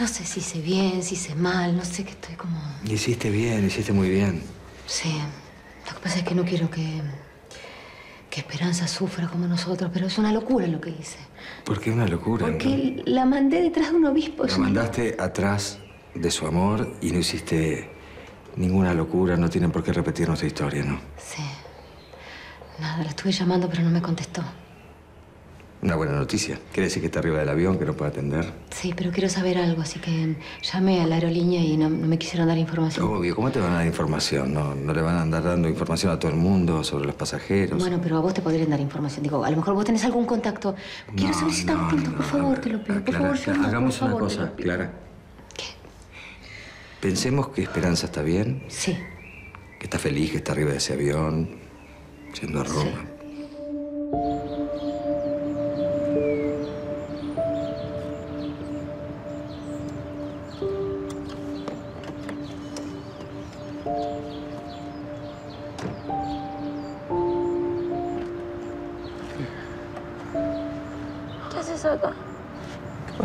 No sé si hice bien, si hice mal, no sé que estoy como... Hiciste bien, hiciste muy bien. Sí. Lo que pasa es que no quiero que... que Esperanza sufra como nosotros, pero es una locura lo que hice. ¿Por qué una locura? Porque la mandé detrás de un obispo. La mandaste atrás de su amor y no hiciste ninguna locura. No tienen por qué repetir nuestra historia, ¿no? Sí. Nada, la estuve llamando, pero no me contestó. Una buena noticia. Quiere decir que está arriba del avión, que no puede atender. Sí, pero quiero saber algo, así que llamé a la aerolínea y no, no me quisieron dar información. Obvio, ¿cómo te van a dar información? No, no le van a andar dando información a todo el mundo sobre los pasajeros. Bueno, pero a vos te podrían dar información. Digo, a lo mejor vos tenés algún contacto. Quiero No, saber si juntos, no, por favor, te lo pido. Por favor, Clara, hagamos por una favor, cosa. Clara. ¿Qué? Pensemos que Esperanza está bien, Sí. que está feliz, que está arriba de ese avión, yendo a Roma. ¿Qué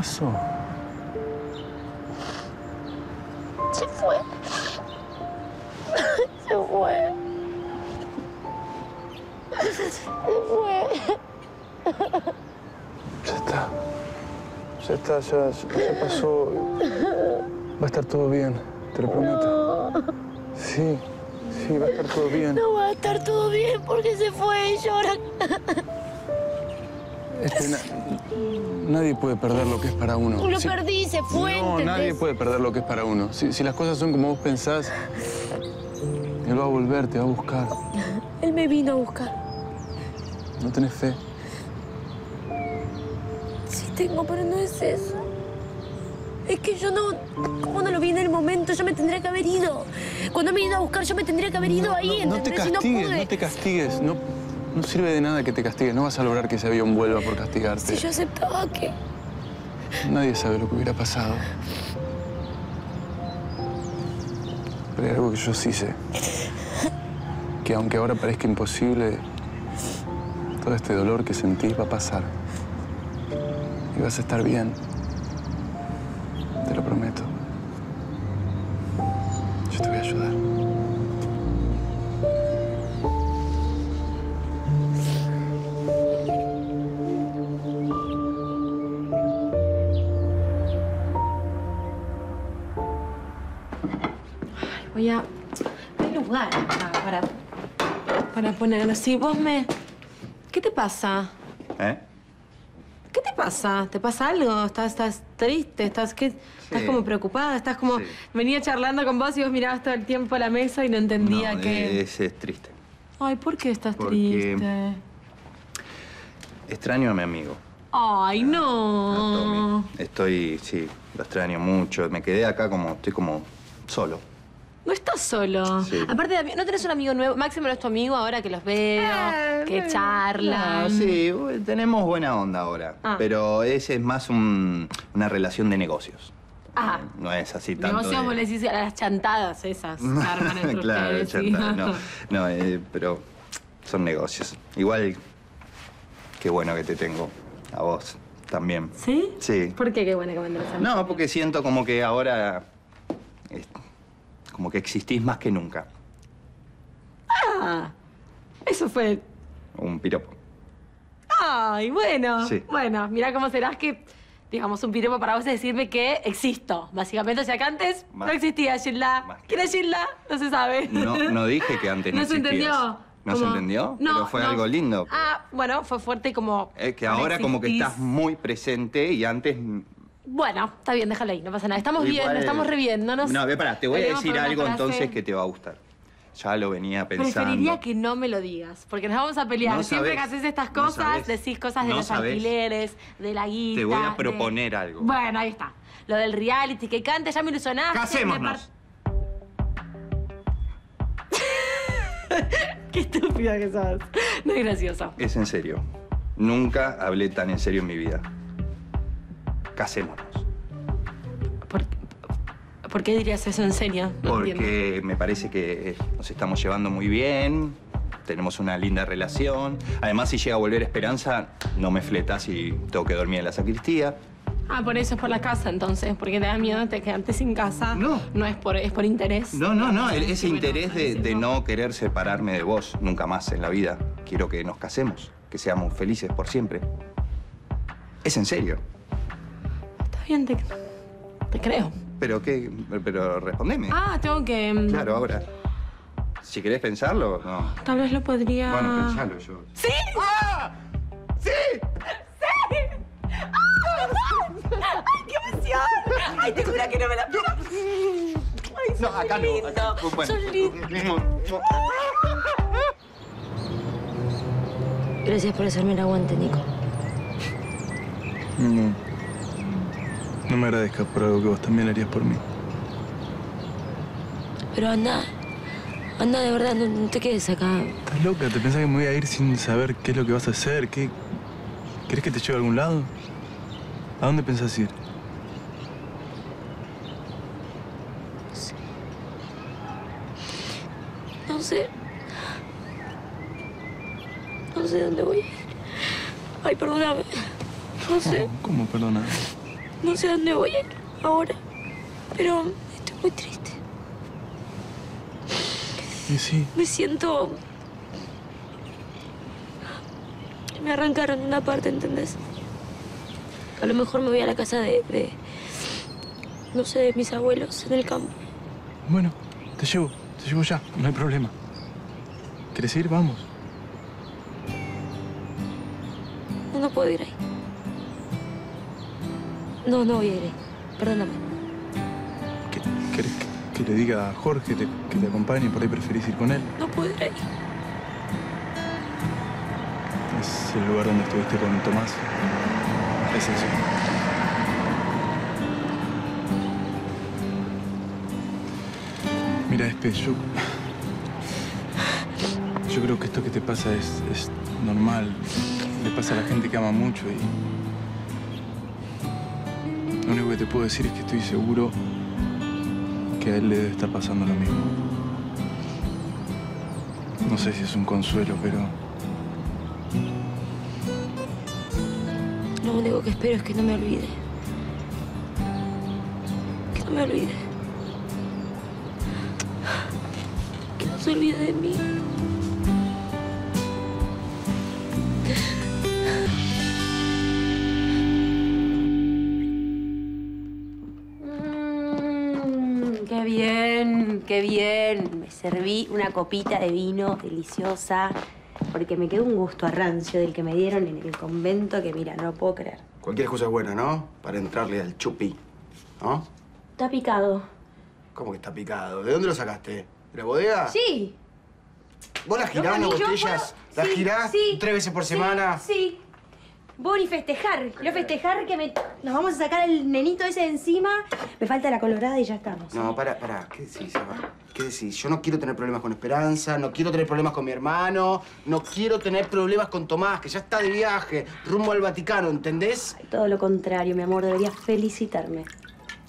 pasó? Se fue. Se fue. Se fue. Ya está. Ya está, ya, ya pasó. Va a estar todo bien, te lo prometo. Sí, sí, va a estar todo bien. No va a estar todo bien porque se fue y llora. Nadie puede perder lo que es para uno. Lo Sí. perdí, se fue. No, ¿entendés? nadie puede perder lo que es para uno. Si, si las cosas son como vos pensás, él va a volver, te va a buscar. Él me vino a buscar. No tenés fe. Sí tengo, pero no es eso. Es que yo no... ¿Cómo no lo vi en el momento? Yo me tendría que haber ido. Cuando me vino a buscar, yo me tendría que haber ido ahí, No te ¿entendés? Y castigues, pude. no te castigues. No, no sirve de nada que te castigues. No vas a lograr que ese avión vuelva por castigarte. Si yo aceptaba que... Nadie sabe lo que hubiera pasado. Pero hay algo que yo sí sé. Que aunque ahora parezca imposible, todo este dolor que sentís va a pasar. Y vas a estar bien. Poner así. Vos me... ¿Qué te pasa? ¿Eh? ¿Qué te pasa? ¿Te pasa algo? ¿Estás, estás triste? ¿Estás, qué? ¿Estás Sí. como preocupada? ¿Estás como... Sí. Venía charlando con vos y vos mirabas todo el tiempo a la mesa y no entendía No, que... es, es triste. Ay, ¿por qué estás Porque- triste? Extraño a mi amigo. Ay, no. Estoy, sí, lo extraño mucho. Me quedé acá como, estoy como solo. No estás solo. Sí. Aparte, de, ¿no tenés un amigo nuevo? Máximo no es tu amigo ahora que los veo, que charlan. Ah, sí, tenemos buena onda ahora. Ah. Pero ese es más un- una relación de negocios. Ah. No es así tanto. Negocios, de- vos le decís a las chantadas esas. claro, ustedes, sí. chantada, no, no eh, pero son negocios. Igual, qué bueno que te tengo a vos también. ¿Sí? Sí. ¿Por qué? Qué bueno que me andrés a mí. No, porque siento como que ahora. Como que existís más que nunca. Ah, eso fue... Un piropo. Ay, bueno. Sí. Bueno, mira cómo serás que, digamos, un piropo para vos es decirme que existo. Básicamente, o sea que antes Más- no existía que ¿Quién es? No se sabe. No, no dije que antes no, ¿No se entendió? ¿No se entendió? No, Pero fue no. algo lindo. Ah, bueno, fue fuerte como... Es que ahora como que estás muy presente y antes... Bueno, está bien, déjalo ahí, no pasa nada. Estamos bien, igual- estamos reviéndonos. No, ve, pará, te voy a decir algo frase. entonces que te va a gustar. Ya lo venía pensando. Preferiría que no me lo digas, porque nos vamos a pelear. No Siempre sabés, que haces estas cosas, decís cosas de no los sabés. alquileres, de la guita. Te voy a de- proponer algo. Bueno, ahí está. Lo del reality, que cante, ya me ilusionaste. ¡Casémonos! Qué estúpida que sos. No es gracioso. Es en serio. Nunca hablé tan en serio en mi vida. Casémonos. ¿Por, por qué dirías eso en serio? No entiendo. Porque me parece que nos estamos llevando muy bien, tenemos una linda relación. Además, si llega a volver Esperanza, no me fletas y tengo que dormir en la sacristía. Ah, por eso es por la casa entonces, porque te da miedo de quedarte sin casa. No. No es por, es por interés. No, no, no. el- ese interés de, de no querer separarme de vos nunca más en la vida. Quiero que nos casemos, que seamos felices por siempre. Es en serio. Bien, te, te creo. Pero qué, pero respondeme. Ah, tengo que... mm, Claro, ahora. Si querés pensarlo, no. Tal vez lo podría... Bueno, pensalo yo. ¡Sí! ¡Ah! ¡Sí! ¡Ay, qué emoción! ¡Ay, te juro que no me la... Ay, No, sos acá no. lindo. Acá, bueno. Sos lindo. Gracias por hacerme el aguante, Nico. No. No me agradezcas por algo que vos también harías por mí. Pero anda. Anda, de verdad, no, no te quedes acá. ¿Estás loca? ¿Te pensás que me voy a ir sin saber qué es lo que vas a hacer? ¿Qué... ¿Querés que te lleve a algún lado? ¿A dónde pensás ir? No sé. No sé dónde voy a ir. Ay, perdóname. No sé. ¿Cómo, perdona? No sé dónde voy a ir ahora. Pero estoy muy triste. Y sí, Me siento... Me arrancaron una parte, ¿entendés? A lo mejor me voy a la casa de... de- no sé, de mis abuelos en el campo. bueno, te llevo, te llevo ya, no hay problema. ¿Quieres ir? Vamos. No, no puedo ir ahí. No, no voy a ir ahí. Perdóname. ¿Qué- ¿Querés que, que le diga a Jorge te- que te acompañe? Por ahí preferís ir con él. No puedo ir. Es el lugar donde estuviste con Tomás. Es eso. Mira, Espe, yo... Yo creo que esto que te pasa es, es normal. Le pasa a la gente que ama mucho y... Lo único que te puedo decir es que estoy seguro que a él le debe estar pasando lo mismo. No sé si es un consuelo, pero... Lo único que espero es que no me olvide. Que no me olvide. Que no se olvide de mí. Bien. Me serví una copita de vino deliciosa porque me quedó un gusto a rancio del que me dieron en el convento que mira, no puedo creer. Cualquier cosa es buena, ¿no? Para entrarle al chupi, ¿no? Está picado. ¿Cómo que está picado? ¿De dónde lo sacaste? ¿De la bodega? Sí. ¿Vos las girás, las botellas? puedo- ¿Las sí, girás sí, tres veces por sí, semana? Sí. Voy a festejar. Quiero festejar que me... nos vamos a sacar el nenito ese de encima. Me falta la colorada y ya estamos. No, para, para. ¿Qué decís, Eva? ¿Qué decís? Yo no quiero tener problemas con Esperanza, no quiero tener problemas con mi hermano, no quiero tener problemas con Tomás, que ya está de viaje, rumbo al Vaticano, ¿entendés? Ay, todo lo contrario, mi amor. Deberías felicitarme.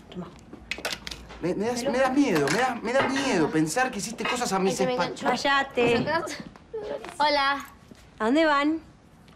Toma. Me, me das, me das miedo, me da, me da miedo pensar que hiciste cosas a mis espaldas. Cállate. Hola. ¿A dónde van?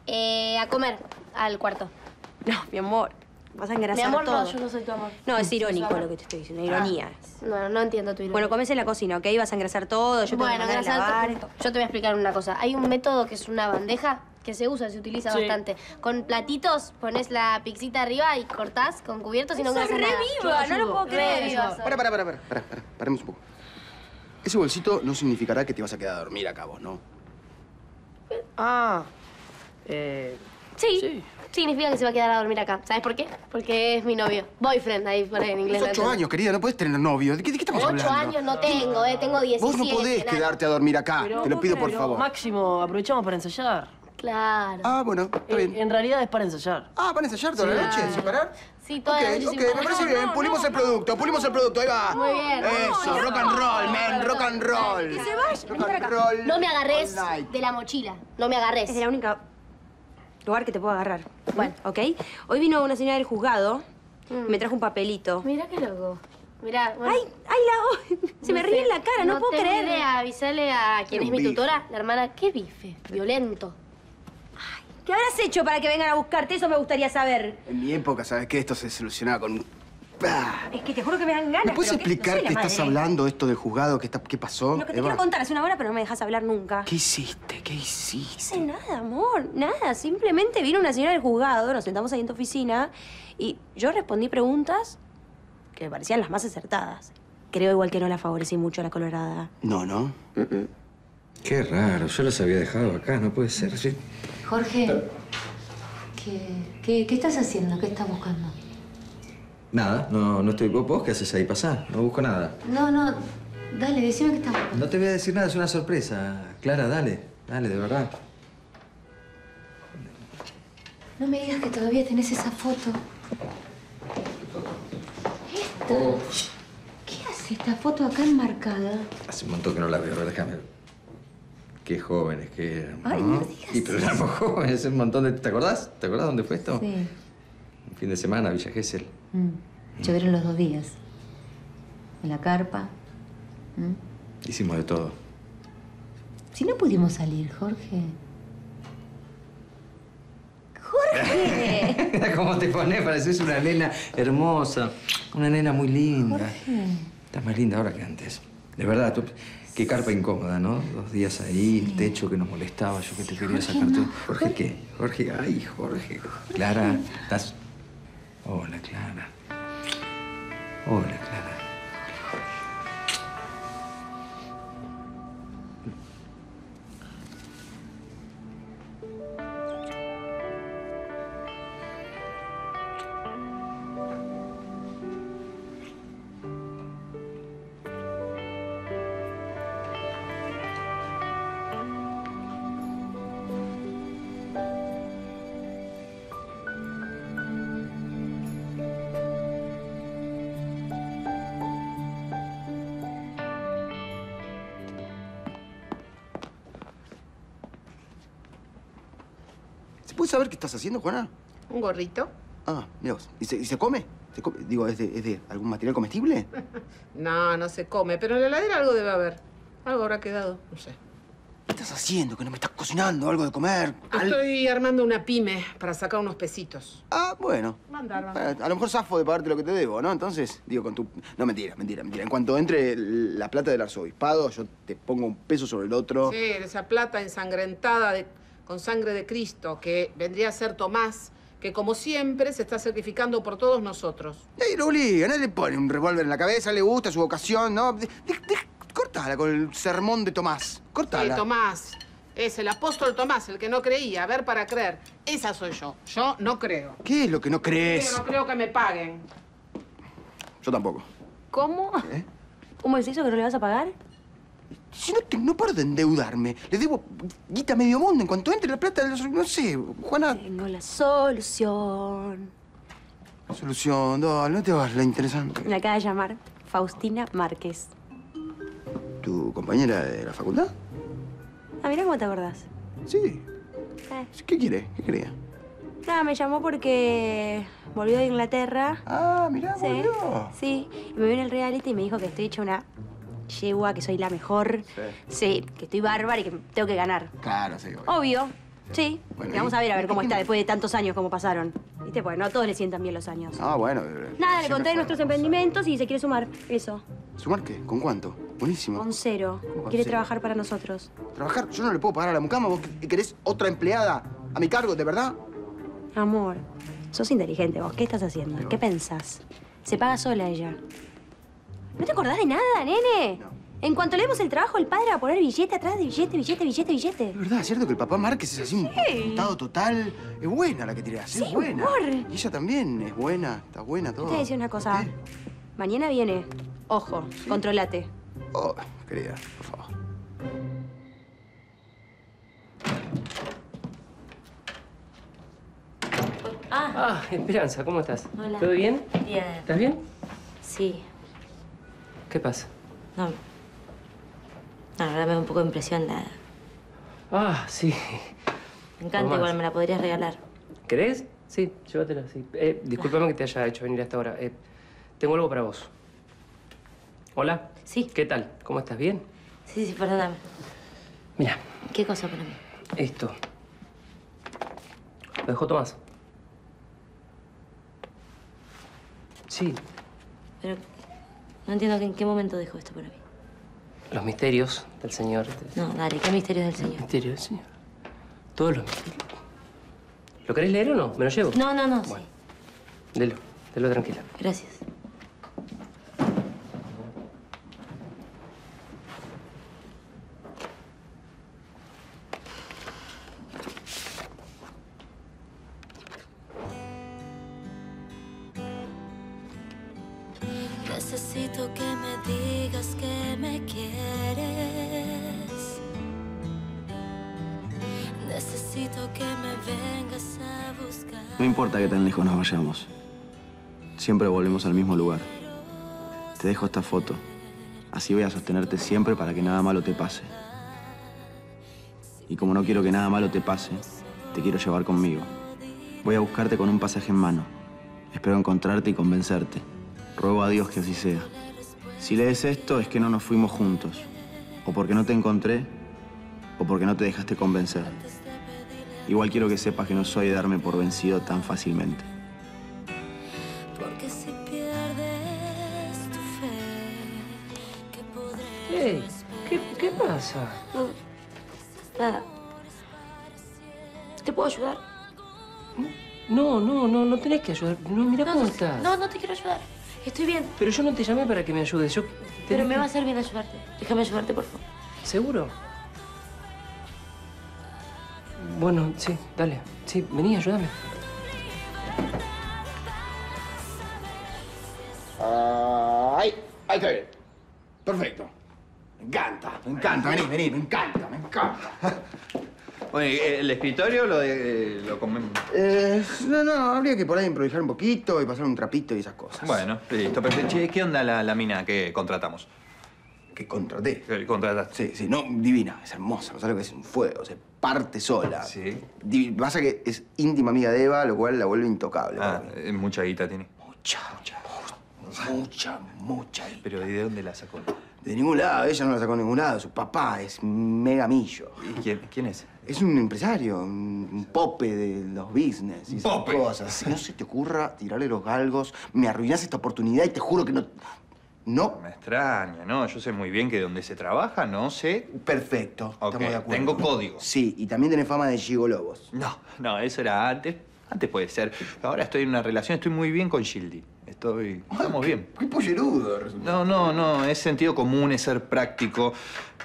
Eh, a comer al cuarto. No, mi amor. Vas a Mi engrasar amor, todo. no, yo no soy tu amor. No, es irónico lo que te estoy diciendo, ironía. No, no entiendo tu ironía. Bueno, comes en la cocina, ¿ok? Vas a engrasar todo, yo te voy a Bueno, engrasar lavar. Yo te voy a explicar una cosa. Hay un método que es una bandeja que se usa, se utiliza bastante. Con platitos pones la pixita arriba y cortás con cubiertos y no engrasas re nada. viva, no lo puedo Re creer. Para, para, para, para, para, para, paremos un poco. Ese bolsito no significará que te vas a quedar a dormir acá vos, ¿no? Ah. Eh. Sí. Significa que se va a quedar a dormir acá. ¿Sabes por qué? Porque es mi novio. Boyfriend, ahí por ahí en inglés. Tienes ocho años, querida, no puedes tener novio. ¿De qué, de qué estamos Ocho hablando? años no tengo, eh. Tengo 17. Vos no podés nada. quedarte a dormir acá. Te lo pido, por favor. Máximo, aprovechamos para ensayar. Claro. Ah, bueno, está Eh, bien. en realidad es para ensayar. Ah, ¿van a ensayar toda la noche sin parar? Sí, toda Ok, la noche ok, sin me parece bien. Pulimos el producto, pulimos el producto, ahí va. Muy bien. Eso, rock and roll, man, rock and roll. Que se vaya, Rock para and roll. No me agarres de la mochila. No me agarres. Es la única lugar que te puedo agarrar. Bueno. ¿Ok? Hoy vino una señora del juzgado, me trajo un papelito. Mira qué loco. Mira, bueno, ¡Ay, ay, la... Se me ríe en la cara, no, puedo tengo creer. idea. Avisarle a quien es mi bife. tutora, la hermana. ¿Qué bife? Violento. ¿Qué habrás hecho para que vengan a buscarte? Eso me gustaría saber. En mi época, ¿sabes qué? Esto se solucionaba con un... Ah. Es que te juro que me dan ganas. ¿Me puedes no explicar qué estás hablando, esto del juzgado? ¿Qué, está- qué pasó? Lo que te Eva? quiero contar hace una hora, pero no me dejas hablar nunca. ¿Qué hiciste? ¿Qué No hiciste? hice nada, amor, nada. Simplemente vino una señora del juzgado, nos sentamos ahí en tu oficina y yo respondí preguntas que me parecían las más acertadas. Creo igual que no la favorecí mucho a la colorada. No, ¿no? Qué raro, yo los había dejado acá, no puede ser. Sí. Jorge, ¿qué, qué, qué estás haciendo? ¿Qué estás buscando? Nada, no, no estoy. ¿Vos, qué haces ahí? Pasá, no busco nada. No, no, dale, decime qué estás. No te voy a decir nada, es una sorpresa. Clara, dale, dale, de verdad. No me digas que todavía tenés esa foto. Esta. ¿Qué hace esta foto acá enmarcada? Hace un montón que no la veo, déjame. Qué jóvenes que éramos. Ay, no digas Y pero éramos jóvenes, un montón de. ¿Te acordás? ¿Te acordás dónde fue esto? Sí. Un fin de semana, Villa Gesell. Mm. Llovieron los dos días. En la carpa. Mm. Hicimos de todo. Si no pudimos salir, Jorge. ¡Jorge! Mira cómo te pones, pareces una nena hermosa. Una nena muy linda. Jorge. Estás más linda ahora que antes. De verdad, tú- qué carpa incómoda, ¿no? Dos días ahí, el techo que nos molestaba, yo que te quería Jorge, sacar todo. no. ¿Jorge qué? Jorge, ay, Jorge. Clara, estás. Hola, Clara. Hola, Clara. Estás haciendo, Juana? ¿Un gorrito? Ah, mira vos. ¿Y se, y se come? ¿Se come? Digo, ¿es de, ¿es de algún material comestible? No, no se come, pero en la heladera algo debe haber. Algo habrá quedado, no sé. ¿Qué estás haciendo? ¿Que no me estás cocinando algo de comer? Al- Estoy armando una pyme para sacar unos pesitos. Ah, bueno. Mandar, Eh, A lo mejor zafo de pagarte lo que te debo, ¿no? Entonces, digo, con tu... No, mentira, mentira, mentira. En cuanto entre la plata del arzobispado, yo te pongo un peso sobre el otro. Sí, esa plata ensangrentada de- con sangre de Cristo, que vendría a ser Tomás, que como siempre se está sacrificando por todos nosotros. Ey, lo obliga, nadie le pone un revólver en la cabeza, le gusta su vocación, ¿no? De- de- de- cortala con el sermón de Tomás. Cortala. Sí, Tomás. Es el apóstol Tomás, el que no creía, ver para creer. Esa soy yo. Yo no creo. ¿Qué es lo que no Yo crees? no creo que me paguen. Yo tampoco. ¿Cómo? ¿Eh? ¿Cómo es eso que no le vas a pagar? Si no, te- no paro de endeudarme. Le debo guita a medio mundo. En cuanto entre la plata, no sé, Juana... Tengo la solución. Solución, dale, no te vas, la interesante. Me acaba de llamar Faustina Márquez. ¿Tu compañera de la facultad? Ah, mira cómo te acordás. Sí. Eh. ¿Qué quiere? ¿Qué quería? Nada, me llamó porque volvió de Inglaterra. Ah, mirá, Sí, volvió. sí. Y me vio en el reality y me dijo que estoy hecha una yegua, que soy la mejor. Sí, que estoy bárbara y que tengo que ganar. Claro, sí. obvio. Obvio. Sí. Bueno, Y vamos ¿y- a ver a ver cómo está después de tantos años como pasaron. ¿Viste? Porque no a todos le sientan bien los años. Ah, bueno. eh, Nada, le conté de nuestros emprendimientos y se quiere sumar. Eso. ¿Sumar qué? ¿Con cuánto? Buenísimo. Con cero. con Quiere cero? trabajar para nosotros. ¿Trabajar? Yo no le puedo pagar a la mucama. ¿Vos querés otra empleada a mi cargo, de verdad? Amor, sos inteligente vos. ¿Qué estás haciendo? ¿Qué pensás? Se paga sola ella. ¿No te acordás de nada, nene? En cuanto leemos el trabajo, el padre va a poner billete atrás de billete, billete, billete, billete. Es verdad, es cierto que el papá Márquez es así un estado total. Es buena la que tirás, Sí, es buena. amor. Y ella también es buena, está buena todo. Te voy a decir una cosa. Mañana viene. Ojo, controlate. Oh, querida, por favor. Ah, Esperanza, ¿cómo estás? Hola. ¿Todo bien? Bien. ¿Estás bien? Sí. ¿Qué pasa? No. No, ahora me da un poco de impresión la... Ah, sí. Me encanta, Tomás. igual me la podrías regalar. ¿Querés? Sí, llévatela, sí. Eh, discúlpame que te haya hecho venir hasta ahora. Eh, tengo algo para vos. ¿Hola? Sí. ¿Qué tal? ¿Cómo estás? ¿Bien? Sí, sí, perdóname. Mira, ¿Qué cosa para mí? esto. Lo dejó Tomás. Sí, Pero no entiendo que en qué momento dejó esto para mí. los misterios del Señor. No, dale, ¿qué misterios del Señor? Misterios del Señor. Todos los misterios. ¿Lo querés leer o no? ¿Me lo llevo? No, no, no, Bueno. Delo, delo tranquila. sí. Gracias. Siempre volvemos al mismo lugar. Te dejo esta foto. Así voy a sostenerte siempre para que nada malo te pase. Y como no quiero que nada malo te pase, te quiero llevar conmigo. Voy a buscarte con un pasaje en mano. Espero encontrarte y convencerte. Ruego a Dios que así sea. Si lees esto es que no nos fuimos juntos. O porque no te encontré, o porque no te dejaste convencer. Igual quiero que sepas que no soy de darme por vencido tan fácilmente. Pasa? No, nada. ¿Te puedo ayudar? No, no, no, no tenés que ayudar. No, mira cómo no, estás. No, no te quiero ayudar. Estoy bien. Pero yo no te llamé para que me ayudes. Yo Pero me que- va a hacer bien ayudarte. Déjame ayudarte, por favor. ¿Seguro? Bueno, sí, dale. Sí, vení, ayúdame. Ahí, ahí está bien. Perfecto. Me encanta, me encanta. Vení, vení, me encanta, me encanta. Bueno, ¿y ¿el escritorio lo, de, lo comemos? Eh, no, no, habría que por ahí improvisar un poquito y pasar un trapito y esas cosas. Bueno, listo. Pero, che, ¿qué onda la, la mina que contratamos? ¿Que contraté? ¿Que contrataste? Sí, sí, no, divina, es hermosa, no sabes lo que es un fuego, se parte sola. Sí. Pasa que es íntima amiga de Eva, lo cual la vuelve intocable. Ah, eh, mucha guita tiene. Mucha, mucha, mucha, mucha. Pero ¿y de dónde la sacó? De ningún lado, ella no la sacó de ningún lado. Su papá es mega millo. ¿Y quién, quién es? Es un empresario, un, un pope de los business y esas ¿Pope? cosas. Si no se te ocurra tirarle los galgos, me arruinás esta oportunidad y te juro que no. No. Me extraña, ¿no? Yo sé muy bien que donde se trabaja, no sé. Perfecto. Ok, estamos de acuerdo. tengo código. Sí, y también tenés fama de gigolobos. No, no, eso era antes. Antes puede ser. Ahora estoy en una relación, estoy muy bien con Gildy. Estoy. Estamos bien. Qué pollerudo. resulta. No, no, no, es sentido común, es ser práctico.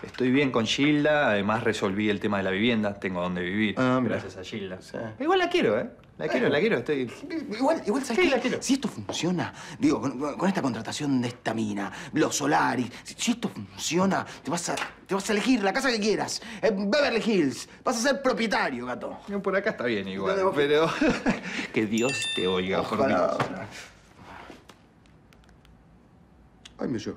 Estoy bien con Gilda, además resolví el tema de la vivienda, tengo donde vivir. Ah, mira. gracias a Gilda. Sí. Igual la quiero, ¿eh? La quiero, la quiero, estoy. Igual, igual ¿sabes Sí, qué? la quiero. Si esto funciona, digo, con, con esta contratación de esta mina, los Solaris, si, si esto funciona, te vas, a, te vas a elegir la casa que quieras. En Beverly Hills. Vas a ser propietario, gato. Por acá está bien igual, pero. que Dios te oiga, por Ojalá. Dios. Ay, me oyó.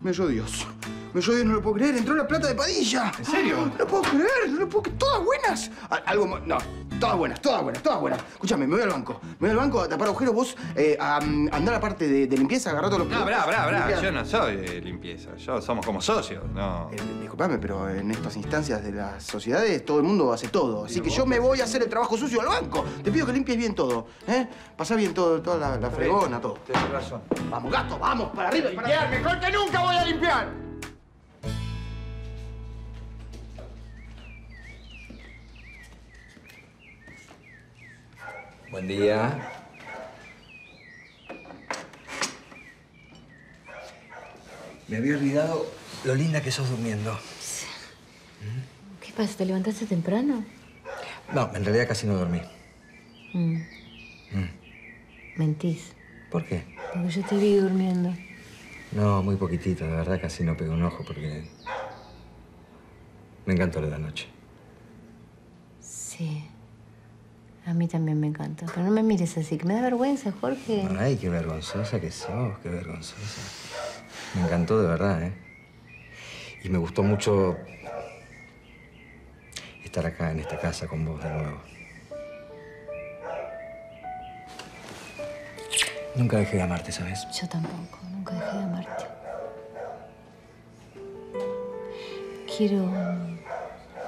Me oyó Dios. Me oyó Dios, no lo puedo creer. Entró la plata de Padilla. ¿En serio? No lo puedo creer, no lo puedo creer. Todas buenas. Algo No, todas buenas, todas buenas, todas buenas. Escúchame, me voy al banco. Me voy al banco a tapar agujeros. Vos eh, a mm, andar a la parte de, de limpieza, agarrar todos los No, brá, brá. limpiar. Yo no soy de limpieza. Yo somos como socios, no. Eh, disculpame, pero en estas instancias de las sociedades todo el mundo hace todo. Así que yo me voy a hacer el trabajo sucio al banco. Te pido que limpies bien todo, ¿eh? Pasá bien todo, toda la, la fregona, todo. Tienes razón. Vamos, gato, vamos, para arriba, para arriba. Mejor que nunca voy a limpiar. Buen día. Me había olvidado lo linda que sos durmiendo. ¿Qué pasa? ¿Te levantaste temprano? No, en realidad casi no dormí. Mm. Mm. Mentís. ¿Por qué? Porque yo te vi durmiendo. No, muy poquitito, de verdad casi no pego un ojo porque me encantó lo de anoche. Sí. A mí también me encanta. Pero no me mires así, que me da vergüenza, Jorge. Ay, qué vergonzosa que sos, qué vergonzosa. Me encantó de verdad, ¿eh? Y me gustó mucho estar acá en esta casa con vos de nuevo. Nunca dejé de amarte, ¿sabes? Yo tampoco, nunca dejé de amarte. Quiero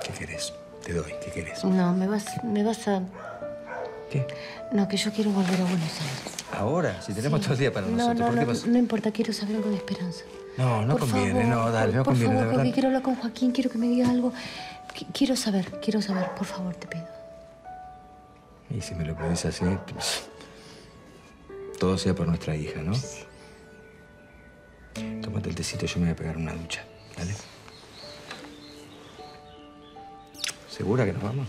¿Qué querés? Te doy. ¿Qué querés? No, me vas, me vas a... ¿Qué? No, que yo quiero volver a Buenos Aires. Ahora, si tenemos Sí. todo el día para no, nosotros. No, ¿Por qué no, pasa? no importa, quiero saber algo de Esperanza. No, no Por conviene, favor, no, dale, no por conviene, favor, de verdad. porque quiero hablar con Joaquín, quiero que me diga algo. Qu- Quiero saber, quiero saber, por favor, te pido. Y si me lo pedís así, pues, todo sea por nuestra hija, ¿no? Tómate el tecito, yo me voy a pegar una ducha, ¿vale? ¿Segura que nos vamos?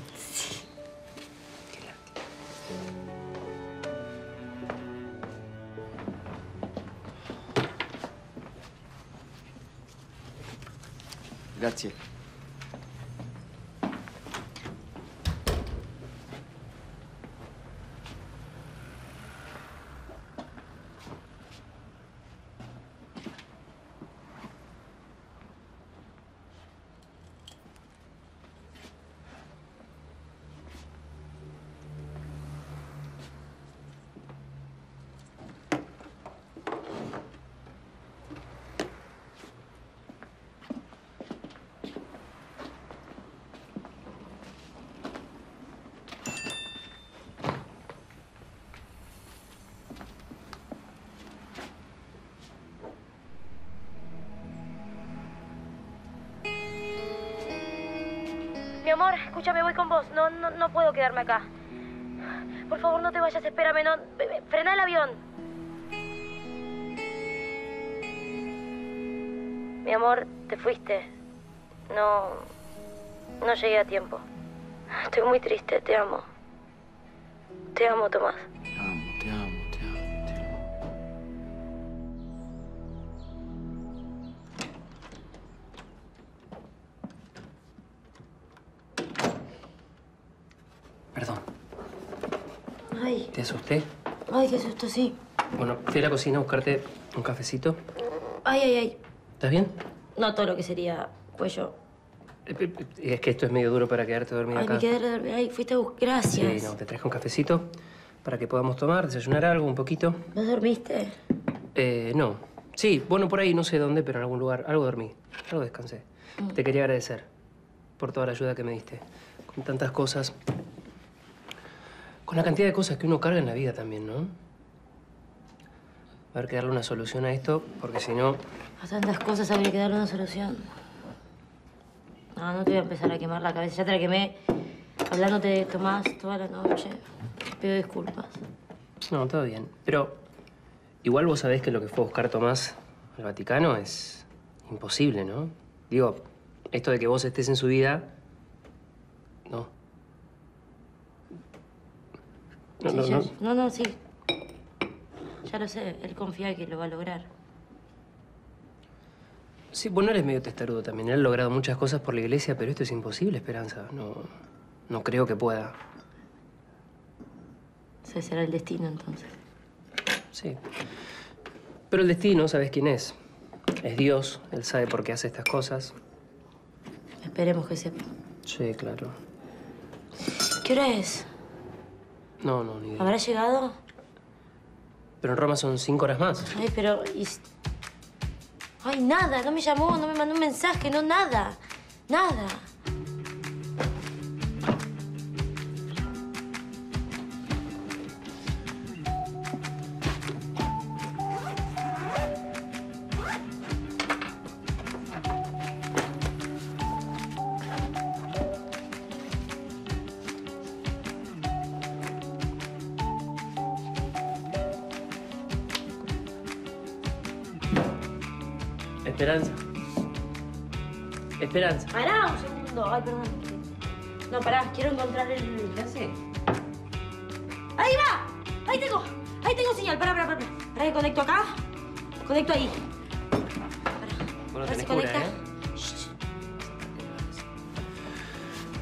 Grazie. Mi amor, escúchame, voy con vos. No, no, no puedo quedarme acá. Por favor, no te vayas, espérame, no. Frena el avión. Mi amor, te fuiste. No. No llegué a tiempo. Estoy muy triste, te amo. Te amo, Tomás. Qué susto, sí. Bueno, fui a la cocina a buscarte un cafecito. Ay, ay, ay. ¿Estás bien? No todo lo que sería cuello. Eh, eh, eh, Es que esto es medio duro para quedarte dormida Ay, acá. me quedé redormida. Ay, fuiste a buscar. Gracias. Sí, no, te traje un cafecito para que podamos tomar, desayunar algo, un poquito. ¿Vos dormiste? Eh, no. Sí, bueno, por ahí, no sé dónde, pero en algún lugar. Algo dormí, algo descansé. Mm. Te quería agradecer por toda la ayuda que me diste. Con tantas cosas. Con la cantidad de cosas que uno carga en la vida también, ¿no? Va a haber que darle una solución a esto, porque si no... A tantas cosas habría que darle una solución. No, no te voy a empezar a quemar la cabeza. Ya te la quemé hablándote de Tomás toda la noche. Te pido disculpas. No, todo bien. Pero igual vos sabés que lo que fue a buscar Tomás al Vaticano es imposible, ¿no? Digo, esto de que vos estés en su vida... No. No, Sí, no, no. no, no, sí. Ya lo sé. Él confía que lo va a lograr. Sí, bueno, eres medio testarudo también. Él ha logrado muchas cosas por la iglesia, pero esto es imposible, Esperanza. No, no creo que pueda. Ese será el destino, entonces. Sí. Pero el destino, ¿sabes quién es? Es Dios. Él sabe por qué hace estas cosas. Esperemos que sepa. Sí, claro. ¿Qué hora es? No, no, ni idea. ¿Habrá llegado? Pero en Roma son cinco horas más. Ay, pero... Ay, nada. No me llamó, no me mandó un mensaje, no nada. Nada. Esperanza. Esperanza. Pará un segundo. Ay, perdón. No, pará. Quiero encontrar el... ¿Qué hace? ¡Ahí va! ¡Ahí tengo! ¡Ahí tengo señal! Pará, pará, pará. Pará que conecto acá. Conecto ahí. Bueno, tenés cura, conecta. ¿eh?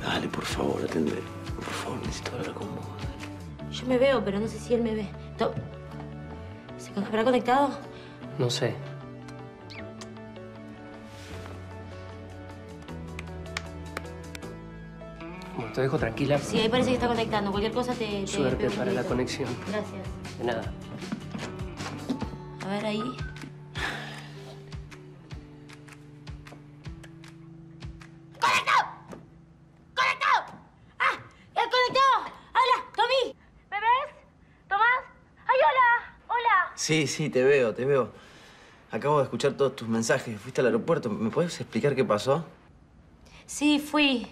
Dale, por favor, atende. Por favor, necesito hablar con vos. Yo me veo, pero no sé si él me ve. ¿Se habrá conectado? No sé. Te dejo tranquila. Sí, ahí parece que está conectando. Cualquier cosa te... te Suerte para la conexión. Gracias. De nada. A ver ahí. ¡Conectado! ¡Conectado! ¡Ah! ¡El conectado! ¡Hola! ¡Tommy! ¿Me ves? ¿Tomás? ¡Ay, hola! ¡Hola! Sí, sí, te veo, te veo. Acabo de escuchar todos tus mensajes. Fuiste al aeropuerto. ¿Me puedes explicar qué pasó? Sí, fui.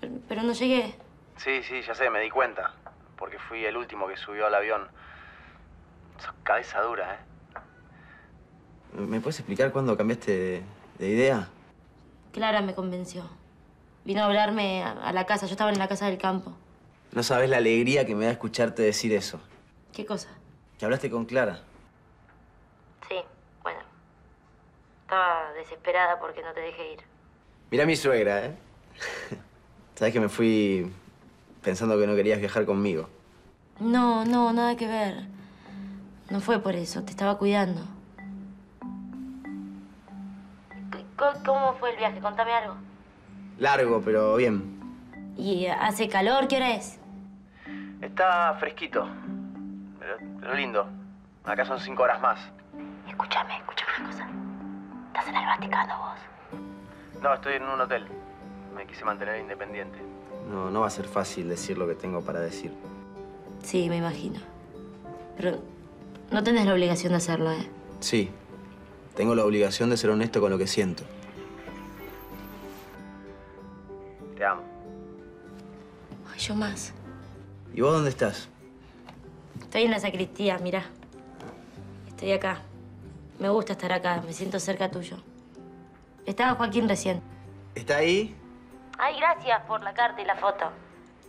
Pero, pero no llegué. Sí, sí, ya sé, me di cuenta. Porque fui el último que subió al avión. Sos cabeza dura, ¿eh? ¿Me puedes explicar cuándo cambiaste de, de idea? Clara me convenció. Vino a hablarme a, a la casa. Yo estaba en la casa del campo. No sabes la alegría que me da escucharte decir eso. ¿Qué cosa? Que hablaste con Clara. Sí, bueno. Estaba desesperada porque no te dejé ir. Mira a mi suegra, ¿eh? Sabes que me fui pensando que no querías viajar conmigo. No, no, nada que ver. No fue por eso. Te estaba cuidando. ¿Cómo fue el viaje? Contame algo. Largo, pero bien. ¿Y hace calor? ¿Qué hora es? Está fresquito. Pero, pero lindo. Acá son cinco horas más. Escúchame, escúchame una cosa. ¿Estás en el Vaticano vos? No, estoy en un hotel. Me quise mantener independiente. No, no va a ser fácil decir lo que tengo para decir. Sí, me imagino. Pero no tenés la obligación de hacerlo, ¿eh? Sí. Tengo la obligación de ser honesto con lo que siento. Te amo. Ay, yo más. ¿Y vos dónde estás? Estoy en la sacristía, mira. Estoy acá. Me gusta estar acá, me siento cerca tuyo. Estaba Joaquín recién. ¿Está ahí? Ay, gracias por la carta y la foto.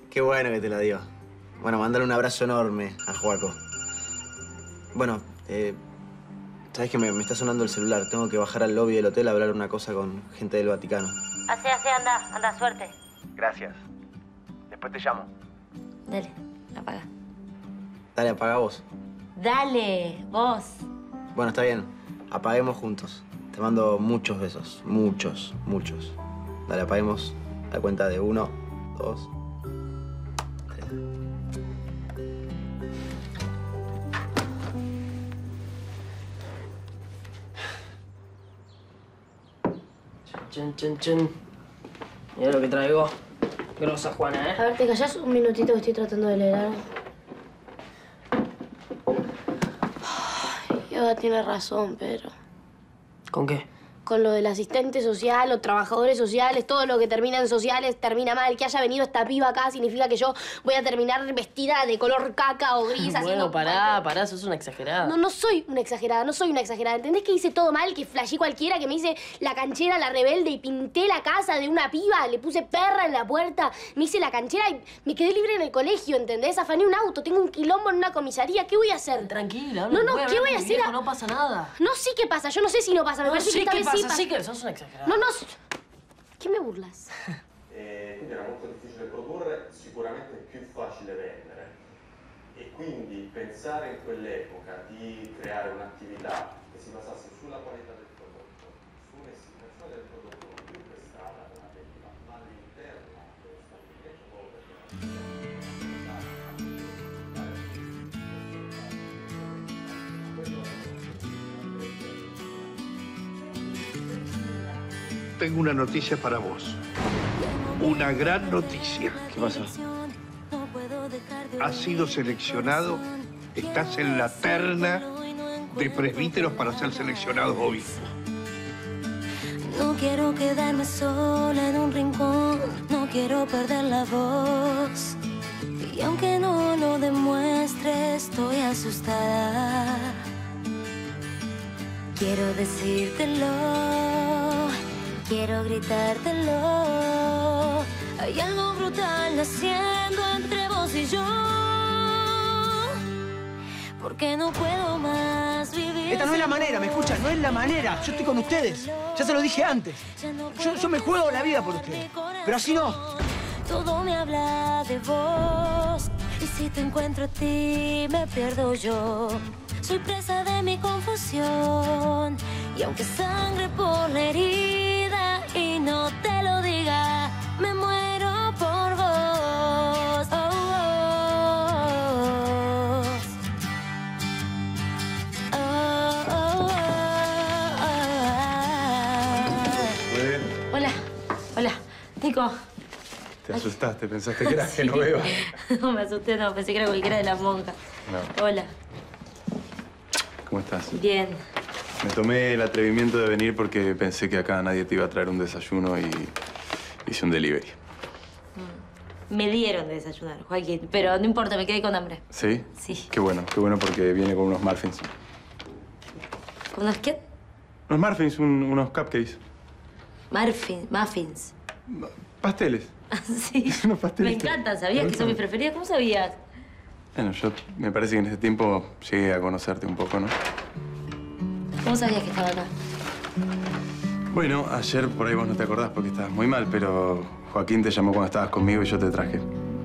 Qué bueno que te la dio. Bueno, mandale un abrazo enorme a Joaco. Bueno, eh, sabes que me, me está sonando el celular. Tengo que bajar al lobby del hotel a hablar una cosa con gente del Vaticano. Hace, hace, anda, anda, suerte. Gracias. Después te llamo. Dale, apaga. Dale, apaga vos. Dale, vos. Bueno, está bien. Apaguemos juntos. Te mando muchos besos. Muchos, muchos. Dale, apaguemos la cuenta de uno, dos. Chun, chun, chun. Mira lo que traigo. Grosa, Juana, ¿eh? A ver, ¿te callás un minutito que estoy tratando de leer algo? Yoda tiene razón, Pedro. ¿Con qué? Con lo del asistente social, los trabajadores sociales, todo lo que termina en sociales termina mal. Que haya venido esta piba acá significa que yo voy a terminar vestida de color caca o gris. Bueno, pará, pará, sos una exagerada. No, no soy una exagerada, no soy una exagerada. ¿Entendés que hice todo mal? Que flashé cualquiera, que me hice la canchera, la rebelde y pinté la casa de una piba, le puse perra en la puerta, me hice la canchera y me quedé libre en el colegio, ¿entendés? Afané un auto, tengo un quilombo en una comisaría, ¿qué voy a hacer? Tranquila, No, no, voy ¿qué voy a hacer? viejo, No pasa nada. No, sí que pasa, yo no sé si no pasa, me No, parece que esta vez sí pasa. sí que sos una exagerada. No, no. ¿Qué me burlas? Eh, quindi era molto difficile produrre, sicuramente è più facile vendere. E quindi pensare in quell'epoca di creare un'attività che si basasse sulla qualità del prodotto, su un'estimazione del prodotto Tengo una noticia para vos. Una gran noticia. ¿Qué pasó? Has sido seleccionado, estás en la terna de presbíteros para ser seleccionados obispos. No quiero quedarme sola en un rincón, no quiero perder la voz. Y aunque no lo demuestre, estoy asustada. Quiero decírtelo, quiero gritártelo. Hay algo brutal naciendo entre vos y yo. Porque no puedo más vivir. Esta no es la manera, ¿me escuchan? No es la manera. Yo estoy con ustedes. Ya se lo dije antes. Yo, yo me juego la vida por ustedes. Pero así no. Todo me habla de vos. Y si te encuentro a ti, me pierdo yo. Soy presa de mi confusión. Y aunque sangre por la herida no te lo diga, me muero por vos. Oh, oh, oh. Oh, oh, Muy bien. Hola, hola. Nico. Te asustaste, pensaste que era Genoveva. No me asusté, no, pensé que era cualquiera de las monjas. No. Hola. ¿Cómo estás? Bien. Me tomé el atrevimiento de venir porque pensé que acá nadie te iba a traer un desayuno y hice un delivery. Me dieron de desayunar, Joaquín. Pero no importa, me quedé con hambre. ¿Sí? Sí. Qué bueno, qué bueno porque viene con unos muffins. ¿Con unos qué? Unos muffins, un- unos cupcakes. Muffins. Muffins. Pasteles. sí. Unos Me pasteles. encantan, ¿sabías que son mis preferidas? ¿Cómo sabías? Bueno, yo me parece que en ese tiempo llegué a conocerte un poco, ¿no? ¿Cómo sabías que estaba acá? Bueno, ayer por ahí vos no te acordás porque estabas muy mal, pero Joaquín te llamó cuando estabas conmigo y yo te traje.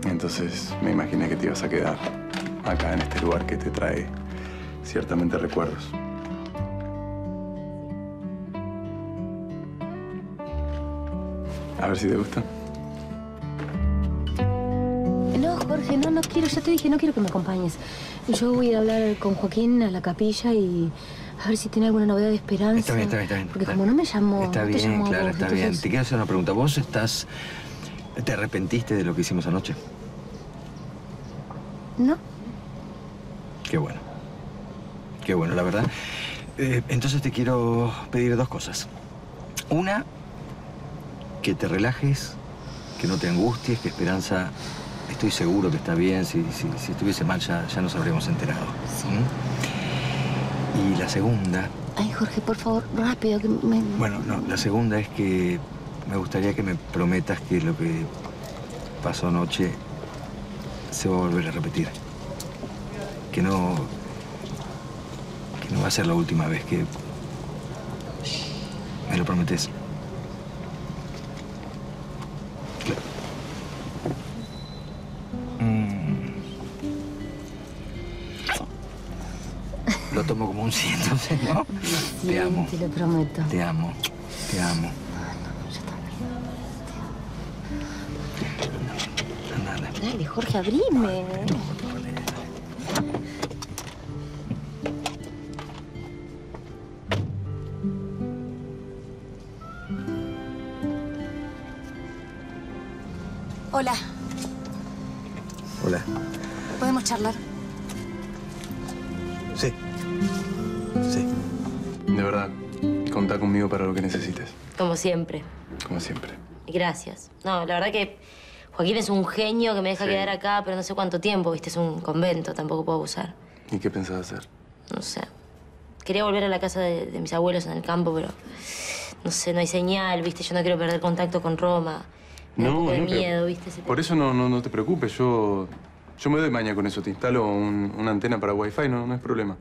Entonces me imaginé que te ibas a quedar acá en este lugar que te trae ciertamente recuerdos. A ver si te gusta. Jorge, no, no quiero, ya te dije, no quiero que me acompañes. Yo voy a ir a hablar con Joaquín a la capilla y a ver si tiene alguna novedad de esperanza. Está bien, está bien, está bien. Porque como no me llamó, Está no te bien, llamó vos, está bien. Te quiero hacer una pregunta. ¿Vos estás... ¿Te arrepentiste de lo que hicimos anoche? No. Qué bueno. Qué bueno, la verdad. Eh, entonces te quiero pedir dos cosas. Una, que te relajes, que no te angusties, que Esperanza, estoy seguro que está bien. Si, si- si estuviese mal ya, ya nos habríamos enterado. ¿Mm? Y la segunda, Ay, Jorge, por favor, rápido, que me... bueno, no, la segunda es que me gustaría que me prometas que lo que pasó anoche se va a volver a repetir. Que no. que no va a ser la última vez que. ¿Me lo prometes? Sí, entonces, ¿no? Te amo. Te lo prometo. Te amo, te amo. Dale, Jorge, abrime. Hola, Hola. ¿podemos charlar? Sí. De verdad, contá conmigo para lo que necesites, Como siempre. como siempre. Gracias. No, la verdad que Joaquín es un genio que me deja Sí. quedar acá, pero no sé cuánto tiempo, viste, es un convento, tampoco puedo abusar. ¿Y qué pensás hacer? No sé. Quería volver a la casa de, de mis abuelos en el campo, pero no sé, no hay señal, viste, yo no quiero perder contacto con Roma. Me da un poco de pero miedo, viste. ese- Por eso no, no, no te preocupes, yo, yo me doy maña con eso. Te instalo un- una antena para Wi-Fi, no, no es problema.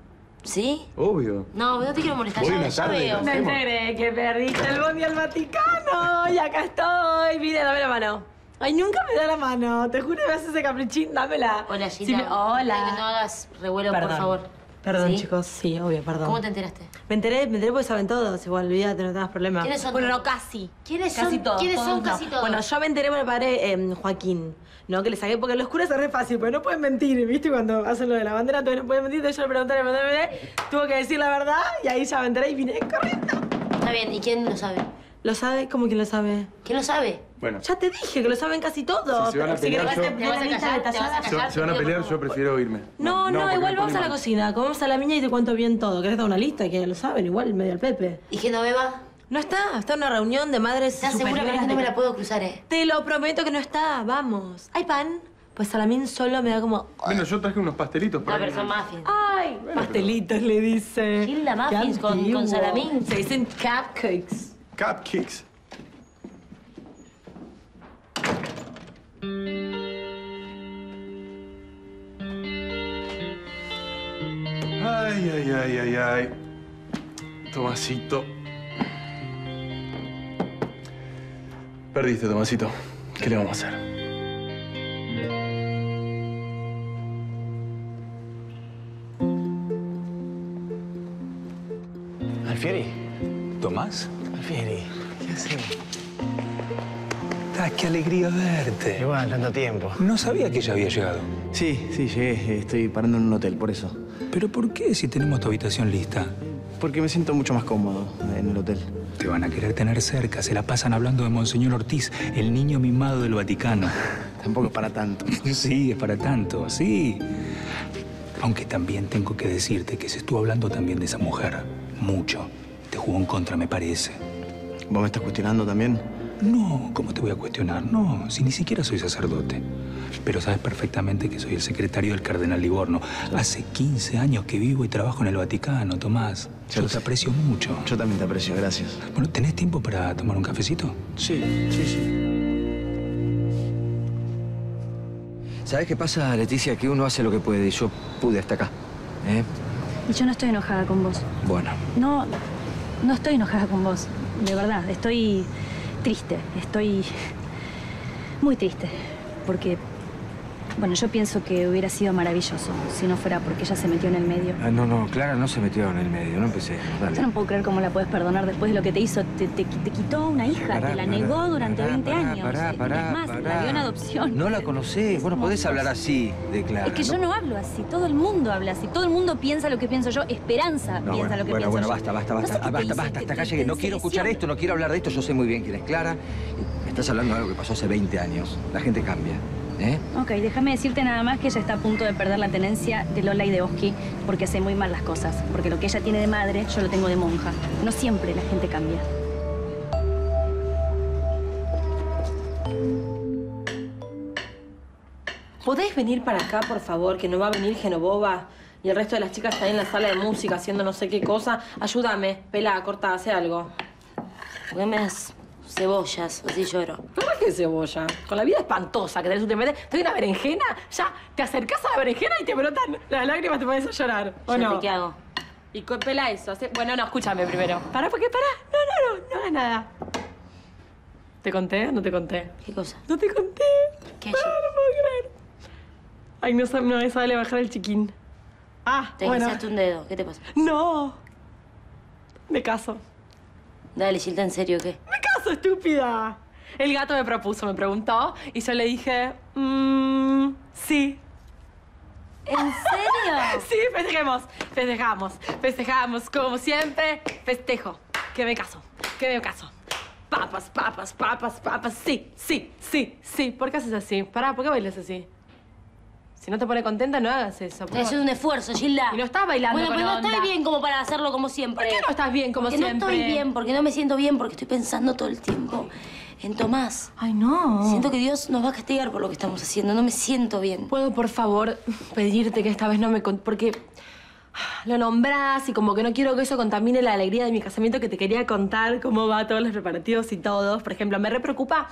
¿Sí? Obvio. No, no te quiero molestar. Voy ya- una ya tarde veo. Me enteré que perdiste el bondi al Vaticano y acá estoy. Mire, dame la mano. Ay, nunca me da la mano. Te juro que me haces ese caprichín. Dámela. Hola, Gita. me- Hola. No hagas revuelo, Perdón. por favor. Perdón, ¿Sí? chicos. Sí, obvio, perdón. ¿Cómo te enteraste? Me enteré, me enteré porque saben todos. Igual, olvídate, no tengas problema. ¿Quiénes son Bueno, no, casi. ¿Quiénes Casi son- todos. quiénes son todos no. casi todos? Bueno, yo me enteré por el padre eh, Joaquín. ¿No? Que le saqué porque los curas es re fácil, porque no pueden mentir, ¿viste? Cuando hacen lo de la bandera, entonces no pueden mentir. Entonces yo le pregunté, le pregunté, le pregunté, tuvo que decir la verdad y ahí ya me enteré y vine corriendo. Está bien, ¿y quién lo sabe? ¿Lo sabe? ¿Cómo que lo sabe? ¿Quién lo sabe? Bueno, Ya te dije que lo saben casi todos. Si se van a Pero pelear, querés yo- que ¿Te dé vas la a lista callar? ¿Te detallada. vas a se, callar? se van a pelear, yo prefiero irme. No, no, igual me vamos a la cocina. Comemos a la miña y te cuento bien todo. ¿Querés dar una lista? Que lo saben, igual, medio al Pepe. ¿Y Genoveva? No está, está en una reunión de madres ¿Estás segura que no me la puedo cruzar, eh? Te lo prometo que no está, vamos. ¿Hay pan? Pues Salamín solo me da como... Bueno, yo traje unos pastelitos No, para pero son muffins. ¡Ay! Pastelitos, le dice. Gilda, muffins con, salamín. Se dicen cupcakes. Cupcakes. Ay, ay, ay, ay, ay. Tomasito. Perdiste, Tomasito. ¿Qué le vamos a hacer? Alfieri. ¿Tomás? Alfieri. ¿Qué haces? Ah, qué alegría verte. Igual, tanto tiempo. No sabía que ya había llegado. Sí, sí, llegué. Estoy parando en un hotel, por eso. ¿Pero por qué si tenemos tu habitación lista? Porque me siento mucho más cómodo en el hotel. Te van a querer tener cerca. Se la pasan hablando de Monseñor Ortiz, el niño mimado del Vaticano. Tampoco es para tanto. Sí, es para tanto, sí. Aunque también tengo que decirte que se estuvo hablando también de esa mujer. Mucho. Te jugó en contra, me parece. ¿Vos me estás cuestionando también? No, ¿cómo te voy a cuestionar? No, si ni siquiera soy sacerdote. Pero sabes perfectamente que soy el secretario del cardenal Livorno. Hace 15 años que vivo y trabajo en el Vaticano, Tomás. Yo te aprecio mucho. Yo también te aprecio, gracias. Bueno, ¿tenés tiempo para tomar un cafecito? Sí, sí, sí. ¿Sabes qué pasa, Leticia? Que uno hace lo que puede y yo pude hasta acá. ¿eh? Y yo no estoy enojada con vos. Bueno, No, no estoy enojada con vos. De verdad, estoy triste. Estoy muy triste. Porque, bueno, yo pienso que hubiera sido maravilloso si no fuera porque ella se metió en el medio. Ah, no, no, Clara no se metió en el medio, no empecé. Dale. Yo no puedo creer cómo la puedes perdonar después de lo que te hizo. Te, te- te quitó una hija, Pará, te la pará, negó durante pará, 20 pará, años. pará, Eh, pará, es más, la dio en adopción. No la conocés. Bueno, podés hablar así de Clara. Es que yo no hablo así, todo el mundo habla así, todo el mundo piensa lo que pienso yo, Esperanza No, piensa bueno, lo que bueno, pienso bueno, yo. basta, basta, No basta, sé te basta, hice, basta, te- hasta acá llegué. No quiero escuchar esto, no quiero hablar de esto, yo sé muy bien quién es Clara. Me estás hablando de algo que pasó hace 20 años. La gente cambia, ¿eh? Ok, déjame decirte nada más que ella está a punto de perder la tenencia de Lola y de Oski porque hace muy mal las cosas. Porque lo que ella tiene de madre, yo lo tengo de monja. No siempre la gente cambia. ¿Podés venir para acá, por favor? Que no va a venir Genoboba. Y el resto de las chicas está ahí en la sala de música haciendo no sé qué cosa. Ayúdame, pelá, corta, hace algo. ¿Por qué me das cebollas? Así lloro. ¿Por qué cebolla? Con la vida espantosa que tenés últimamente. Te doy una berenjena, ya te acercás a la berenjena y te brotan las lágrimas, te pones a llorar. ¿O no? ¿Qué hago? Y co- pela eso. hace- Bueno, no, escúchame primero. Pará, ¿por qué pará? No, no, no, no hagas nada. ¿Te conté o no te conté? ¿Qué cosa? No te conté. ¿Qué? No, no puedo creer. Ay, no, no me sale bajar el chiquín. Ah, Te bueno. un dedo. ¿Qué te pasa? No. Me caso. Dale, Gilda, ¿en serio qué? ¡Me caso, estúpida! El gato me propuso, me preguntó, y yo le dije, mmm, sí. ¿En serio? sí, festejemos, festejamos, festejamos, como siempre, festejo. Que me caso, que me caso. Papas, papas, papas, papas, sí, sí, sí, sí. ¿Por qué haces así? Pará, ¿por qué bailas así? Si no te pone contenta, no hagas eso. Estoy haciendo un esfuerzo, Gilda. Y no estás bailando Bueno, con pero no onda. estoy bien como para hacerlo como siempre. ¿Por qué no estás bien como porque siempre? no estoy bien, porque no me siento bien, porque estoy pensando todo el tiempo en Tomás. Ay, no. Siento que Dios nos va a castigar por lo que estamos haciendo. No me siento bien. ¿Puedo, por favor, pedirte que esta vez no me... con- Porque lo nombrás y como que no quiero que eso contamine la alegría de mi casamiento que te quería contar cómo va todos los preparativos y todos. Por ejemplo, me re preocupa,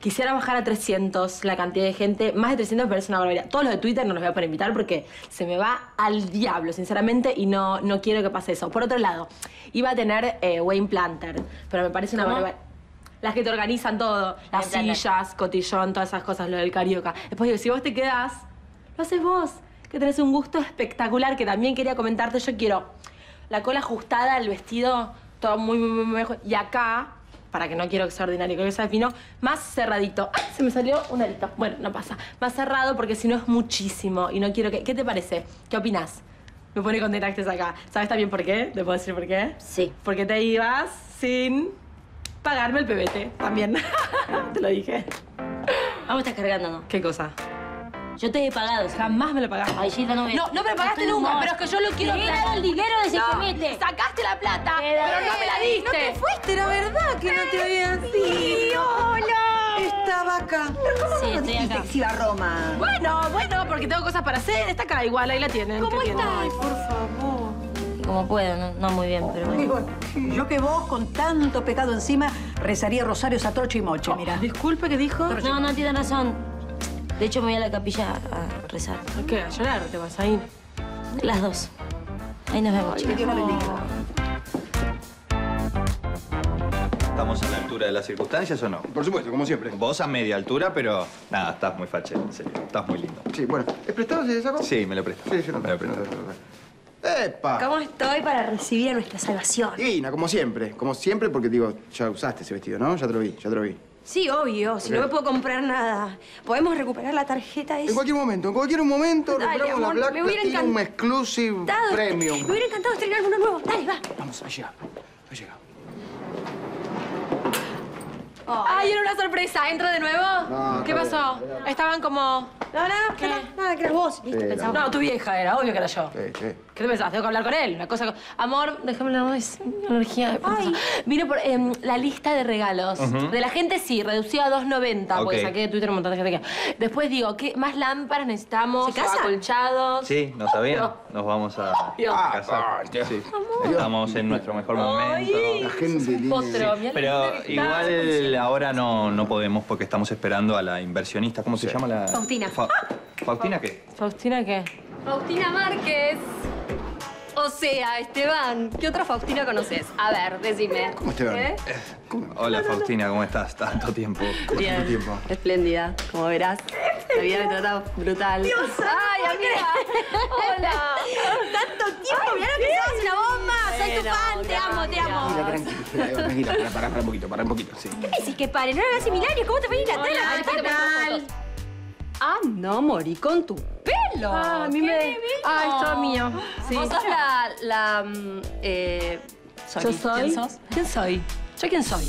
quisiera bajar a 300 la cantidad de gente. Más de 300 me parece una barbaridad. Todos los de Twitter no los voy a poder invitar porque se me va al diablo, sinceramente, y no, no quiero que pase eso. Por otro lado, iba a tener eh, Wayne Planter, pero me parece una ¿Cómo? barbaridad. Las que te organizan todo, las sillas, cotillón, todas esas cosas, lo del carioca. Después digo, si vos te quedás, lo haces vos, que tenés un gusto espectacular, que también quería comentarte. Yo quiero la cola ajustada, el vestido, todo muy, muy, muy mejor. Y acá, para que no quiero que sea ordinario, quiero que sea fino, más cerradito. ¡Ay! Se me salió un arito. Bueno, no pasa. Más cerrado porque si no es muchísimo y no quiero que... ¿Qué te parece? ¿Qué opinas? Me pone contenta que estés acá. ¿Sabes también por qué? ¿Te puedo decir por qué? Sí. Porque te ibas sin pagarme el PBT también. te lo dije. Vamos, estás cargando, ¿no? ¿Qué cosa? Yo te he pagado. Jamás me lo pagaste. Ay, Gilda, no me... No, no me pagaste Estoy de nunca, humor. pero es que yo lo quiero Te he aclarar. dado el dinero desde No, que mete. Sacaste la plata, Pero, pero no me la diste. No te fuiste, era verdad que no te había Sí, hola. Estaba acá. Pero ¿cómo Sí, no estoy acá. a Roma? Bueno, bueno, porque tengo cosas para hacer. Está acá igual, ahí la tienen. ¿Cómo estás? Ay, por favor. Como puedo, no, no muy bien, pero bueno. yo que vos, con tanto pecado encima, rezaría rosarios a trocho y moche, mira. Disculpe, ¿qué dijo? No, no, tiene razón. De hecho, me voy a la capilla a rezar. ¿A qué? ¿A llorar? ¿Te vas a ir? Las dos. Ahí nos vemos, bendiga. ¿Estamos a la altura de las circunstancias o no? Por supuesto, como siempre. Vos a media altura, pero nada, estás muy fachero, en serio. Estás muy lindo. Sí, bueno. ¿Es prestado ese saco? Sí, me lo presto. Sí, yo no me lo presto. ¡Epa! ¿Cómo estoy para recibir a nuestra salvación? Divina, como siempre. Como siempre, porque digo, ya usaste ese vestido, ¿no? Ya te lo vi, ya te lo vi. Sí, obvio. Si no me puedo comprar nada. ¿Podemos recuperar la tarjeta esa? En cualquier momento, en cualquier momento Dale, recuperamos amor, la Black me hubiera Platinum Exclusive Premium. Me hubiera encantado estrenar uno nuevo. Dale, va. Vamos, ha llegado. Ay, era una sorpresa. ¿Entro de nuevo? No, ¿Qué está pasó? Estaban como... No, nada, ¿Qué? nada, nada, que eras vos. ¿viste? Sí, Pensaba- no. No, tu vieja era, obvio que era yo. Sí, sí. ¿Qué te pensabas? Tengo que hablar con él. Una cosa. Amor, déjame la voz. Energía de puta. Vine por em, la lista de regalos. De la gente sí, reducido a 2.90, porque Ok. saqué de Twitter un montón de gente que. Después digo, ¿qué más lámparas necesitamos? ¿Se casa? Acolchados. Sí, ¿no sabían? Nos vamos a, a casar. Sí. Estamos en nuestro mejor momento. La gente Pero la gente está. igual ahora no, no podemos porque estamos esperando a la inversionista. ¿Cómo se llama la...? Faustina. Fa- ¿Faustina qué? ¿Faustina qué? Faustina Márquez. O sea, Esteban, ¿qué otra Faustina conoces? A ver, decime. ¿Cómo Esteban? ¿Eh? Hola Faustina, ¿cómo estás? Tanto tiempo. Bien. ¿Cuánto tiempo? Espléndida, como verás. La vida me trata brutal. Dios, ¡Ay, amiga! ¡Hola! ¡Tanto tiempo! ¡Mirá lo que sos, una bomba! ¡Soy tu fan! ¡Te amo, te amo! Tranquila, tranquila, tranquila, para, un poquito, para un poquito, sí. ¿Qué me decís que pare? ¿No eras similares? ¿Cómo te venís la tela? Ah, no, morí con tu pelo. Ah, a mí ¡Qué me- divino! Ah, es todo mío. Sí. Vos sos la... la mm, eh, sorry, ¿Yo soy? ¿Quién sos? ¿Quién soy? ¿Yo quién soy?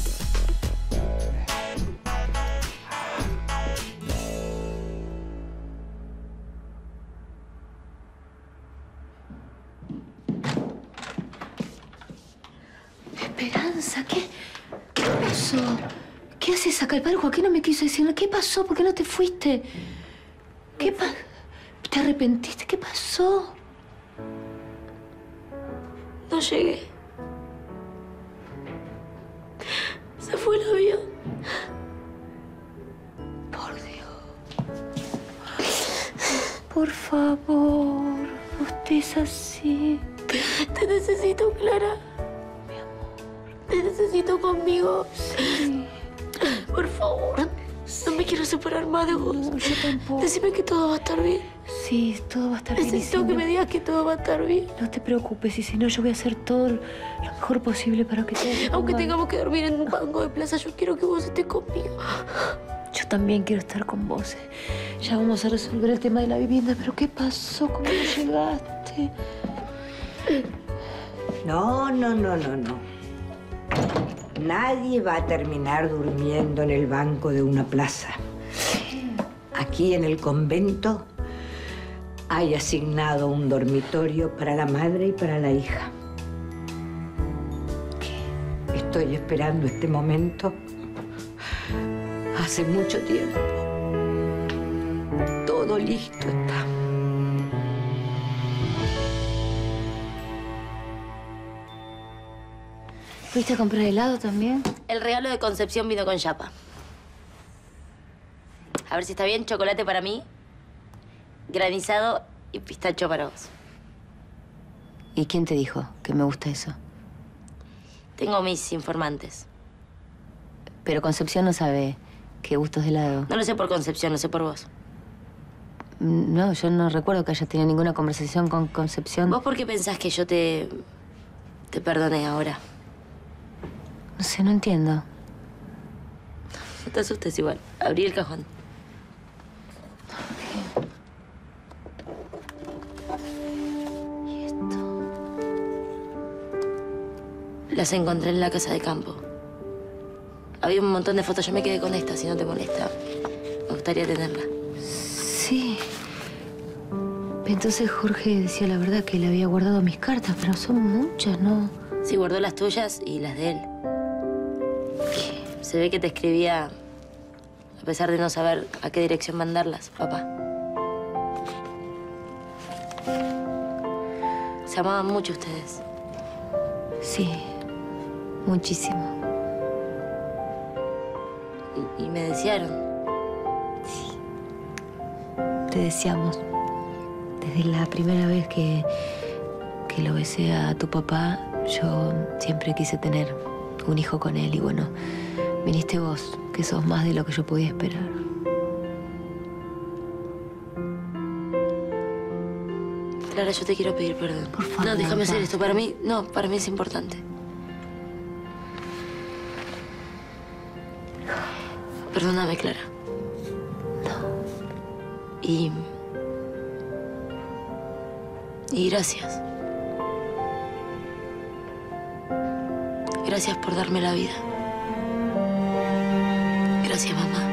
Esperanza, ¿qué, ¿qué pasó? ¿Qué haces acá? El padre Joaquín no me quiso decir nada. ¿Qué pasó? ¿Por qué no te fuiste? ¿Qué pa ¿Te arrepentiste? ¿Qué pasó? No llegué. Se fue el avión. Por Dios. Por favor, no estés así. Te necesito, Clara. Te necesito conmigo. Sí. Por favor. No me quiero separar más de vos. yo tampoco. Decime que todo va a estar bien. Sí, todo va a estar bien. Necesito que me digas que todo va a estar bien. No te preocupes, y si no, yo voy a hacer todo lo mejor posible para que todo Aunque tengamos que dormir en un banco de plaza, yo quiero que vos estés conmigo. Yo también quiero estar con vos. eh. Ya vamos a resolver el tema de la vivienda, pero ¿qué pasó? ¿Cómo no llegaste? No, no, no, no, no. Nadie va a terminar durmiendo en el banco de una plaza. Aquí en el convento hay asignado un dormitorio para la madre y para la hija. Estoy esperando este momento hace mucho tiempo. Todo listo está. ¿Fuiste a comprar helado también? El regalo de Concepción vino con chapa. A ver si está bien, chocolate para mí, granizado y pistacho para vos. ¿Y quién te dijo que me gusta eso? Tengo mis informantes. Pero Concepción no sabe qué gustos de helado. No lo sé por Concepción, lo sé por vos. No, yo no recuerdo que haya tenido ninguna conversación con Concepción. ¿Vos por qué pensás que yo te... te perdoné ahora? No sé, no entiendo. No te asustes igual. Abrí el cajón. Las encontré en la casa de campo. Había un montón de fotos. Yo me quedé con esta, si no te molesta. Me gustaría tenerla. Sí. Entonces Jorge decía la verdad que le había guardado mis cartas, pero son muchas, ¿no? Sí, guardó las tuyas y las de él. Se ve que te escribía a pesar de no saber a qué dirección mandarlas, papá. Se amaban mucho ustedes. Sí, muchísimo. Y, y me desearon. Te deseamos. Desde la primera vez que, que lo besé a tu papá, yo siempre quise tener un hijo con él y bueno, viniste vos, que sos más de lo que yo podía esperar. Clara, yo te quiero pedir perdón. Por favor. No, déjame hacer esto. Para mí, no, para mí es importante. Perdóname, Clara. No. Y. Y gracias. Gracias por darme la vida. Gracias, mamá.